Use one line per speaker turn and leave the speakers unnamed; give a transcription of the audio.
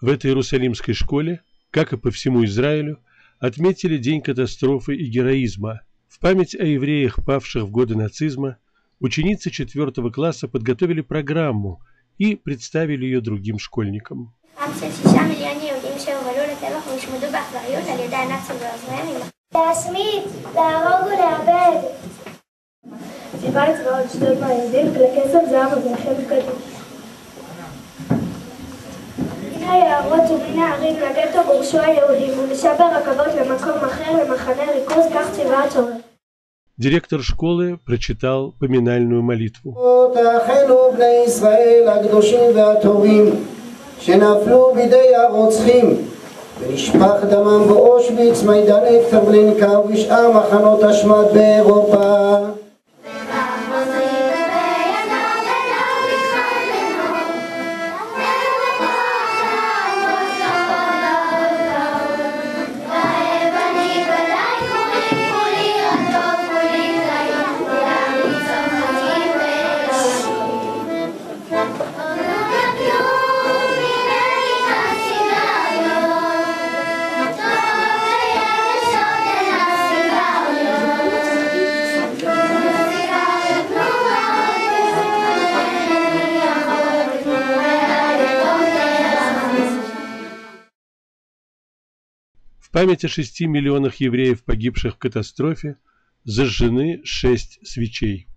В этой Иерусалимской школе, как и по всему Израилю, отметили День катастрофы и героизма. В память о евреях, павших в годы нацизма, ученицы 4 класса подготовили программу и представили ее другим школьникам.
להשמיד, להרוג ולאבד. ציווה לצבאות לשתות מהיהודים לכסף זהב ובמלחמת קדיש. היערות ומן הערים לגטו גורשו היהודים ומשם ברכבות למקום אחר למחנה ריכוז כך ציווה הצורר.
Директор школы прочитал поминальную молитву.
אחינו בני ישראל הקדושים והטובים שנפלו בידי הרוצחים ונשפך דמם באושוויץ, מיידנק, טרבלינקה ובשאר מחנות השמד באירופה.
память о шести миллионах евреев, погибших в катастрофе, зажжены шесть свечей.